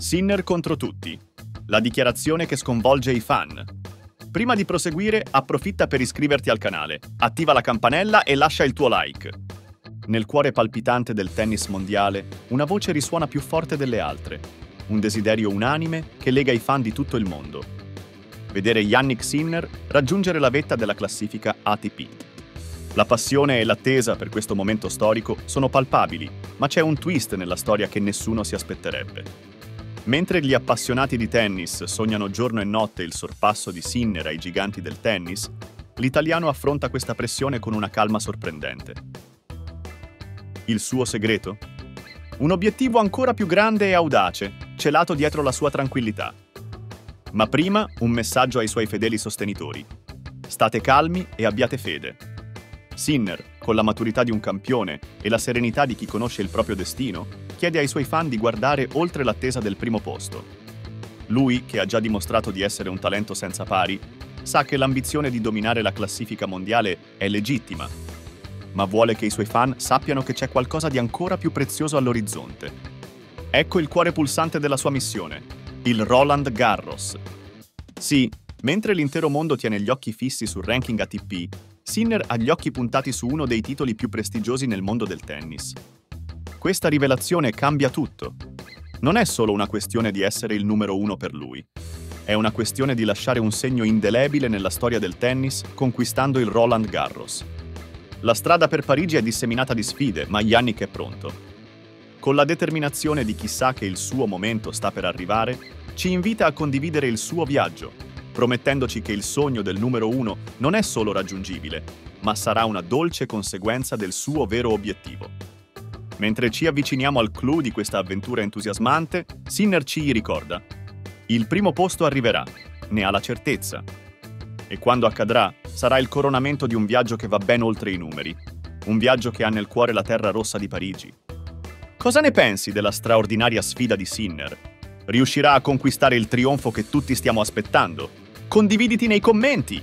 Sinner contro tutti. La dichiarazione che sconvolge i fan. Prima di proseguire, approfitta per iscriverti al canale, attiva la campanella e lascia il tuo like. Nel cuore palpitante del tennis mondiale, una voce risuona più forte delle altre. Un desiderio unanime che lega i fan di tutto il mondo. Vedere Yannick Sinner raggiungere la vetta della classifica ATP. La passione e l'attesa per questo momento storico sono palpabili, ma c'è un twist nella storia che nessuno si aspetterebbe. Mentre gli appassionati di tennis sognano giorno e notte il sorpasso di Sinner ai giganti del tennis, l'italiano affronta questa pressione con una calma sorprendente. Il suo segreto? Un obiettivo ancora più grande e audace, celato dietro la sua tranquillità. Ma prima un messaggio ai suoi fedeli sostenitori. State calmi e abbiate fede. Sinner, con la maturità di un campione e la serenità di chi conosce il proprio destino, chiede ai suoi fan di guardare oltre l'attesa del primo posto. Lui, che ha già dimostrato di essere un talento senza pari, sa che l'ambizione di dominare la classifica mondiale è legittima, ma vuole che i suoi fan sappiano che c'è qualcosa di ancora più prezioso all'orizzonte. Ecco il cuore pulsante della sua missione, il Roland Garros. Sì, mentre l'intero mondo tiene gli occhi fissi sul ranking ATP, Sinner ha gli occhi puntati su uno dei titoli più prestigiosi nel mondo del tennis. Questa rivelazione cambia tutto. Non è solo una questione di essere il numero uno per lui. È una questione di lasciare un segno indelebile nella storia del tennis conquistando il Roland Garros. La strada per Parigi è disseminata di sfide, ma Yannick è pronto. Con la determinazione di chi sa che il suo momento sta per arrivare, ci invita a condividere il suo viaggio, promettendoci che il sogno del numero uno non è solo raggiungibile, ma sarà una dolce conseguenza del suo vero obiettivo. Mentre ci avviciniamo al clou di questa avventura entusiasmante, Sinner ci ricorda. Il primo posto arriverà, ne ha la certezza. E quando accadrà, sarà il coronamento di un viaggio che va ben oltre i numeri. Un viaggio che ha nel cuore la terra rossa di Parigi. Cosa ne pensi della straordinaria sfida di Sinner? Riuscirà a conquistare il trionfo che tutti stiamo aspettando? Condividiti nei commenti!